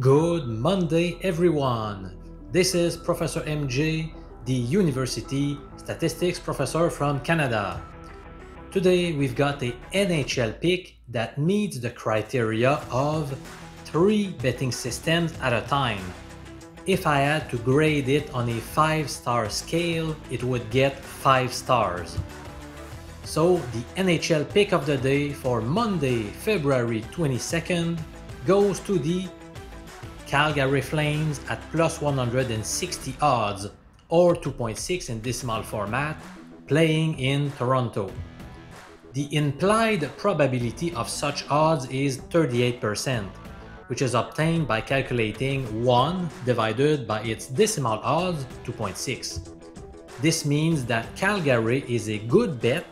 Good Monday, everyone. This is Professor MJ, the University Statistics Professor from Canada. Today, we've got a NHL pick that meets the criteria of three betting systems at a time. If I had to grade it on a five star scale, it would get five stars. So, the NHL pick of the day for Monday, February 22nd goes to the Calgary Flames at plus 160 odds or 2.6 in decimal format, playing in Toronto. The implied probability of such odds is 38%, which is obtained by calculating 1 divided by its decimal odds, 2.6. This means that Calgary is a good bet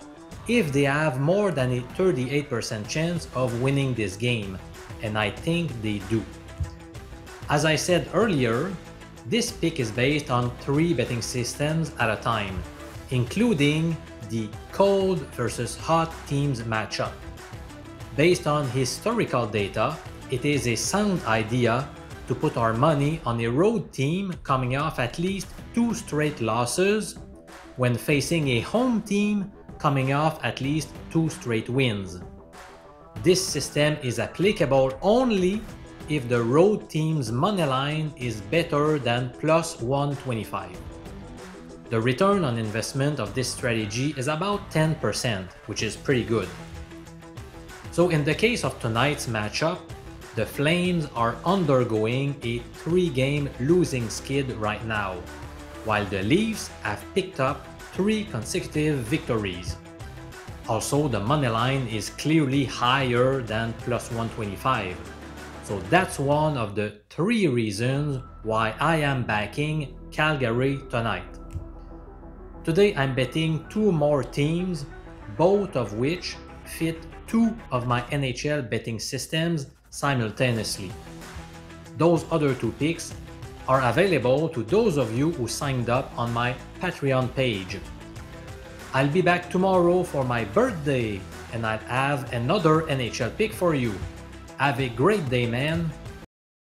if they have more than a 38% chance of winning this game, and I think they do. As I said earlier, this pick is based on three betting systems at a time, including the cold versus hot teams matchup. Based on historical data, it is a sound idea to put our money on a road team coming off at least two straight losses when facing a home team coming off at least two straight wins. This system is applicable only if the road team's money line is better than plus 125. The return on investment of this strategy is about 10%, which is pretty good. So in the case of tonight's matchup, the Flames are undergoing a three-game losing skid right now, while the Leafs have picked up three consecutive victories. Also, the money line is clearly higher than plus 125. So that's one of the three reasons why I am backing Calgary tonight. Today I'm betting two more teams, both of which fit two of my NHL betting systems simultaneously. Those other two picks are available to those of you who signed up on my Patreon page. I'll be back tomorrow for my birthday and I'll have another NHL pick for you. Have a great day, man.